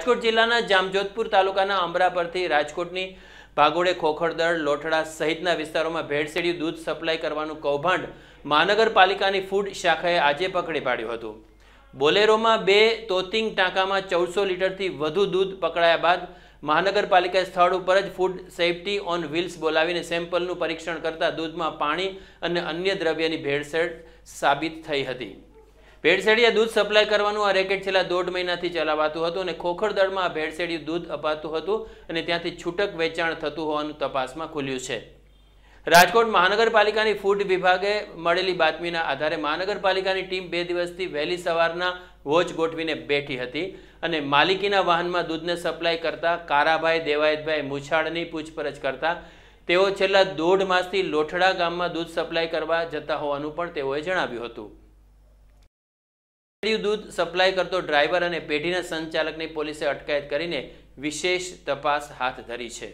રાજકોટ જિલ્લાના જામજોધપુર તાલુકાના અમરા પરથી રાજકોટની ભાગોળે ખોખરદળ લોઠડા સહિતના વિસ્તારોમાં ભેળસેળિયું દૂધ સપ્લાય કરવાનું કૌભાંડ મહાનગરપાલિકાની ફૂડ શાખાએ આજે પકડી પાડ્યું હતું. બોલેરોમાં બે તોતિંગ ટાંકામાં ચૌદસો લીટરથી વધુ દૂધ પકડાયા બાદ મહાનગરપાલિકાએ સ્થળ ઉપર જ ફૂડ સેફ્ટી ઓન વ્હીલ્સ બોલાવીને સેમ્પલનું પરીક્ષણ કરતા દૂધમાં પાણી અને અન્ય દ્રવ્યની ભેળસેળ સાબિત થઈ હતી. ભેળસેળિયા દૂધ સપ્લાય કરવાનું આ રેકેટ છેલ્લા દોઢ મહિનાથી ચલાવાતું હતું અને ખોખરદળમાં આ ભેળસેળિયું દૂધ અપાતું હતું અને ત્યાંથી છૂટક વેચાણ થતું હોવાનું તપાસમાં ખુલ્યું છે. રાજકોટ મહાનગરપાલિકાની ફૂડ વિભાગે મળેલી બાતમીના આધારે મહાનગરપાલિકાની ટીમ બે દિવસથી વહેલી સવારના વોચ ગોઠવીને બેઠી હતી અને માલિકીના વાહનમાં દૂધને સપ્લાય કરતા કારાભાઈ, દેવાયતભાઈ મુછાળની પૂછપરછ કરતા તેઓ છેલ્લા દોઢ માસથી લોઠડા ગામમાં દૂધ સપ્લાય કરવા જતા હોવાનું પણ તેઓએ જણાવ્યું હતું. દૂધ સપ્લાય કરતો ડ્રાઈવર અને પેઢીના સંચાલકની પોલીસે અટકાયત કરીને વિશેષ તપાસ હાથ ધરી છે.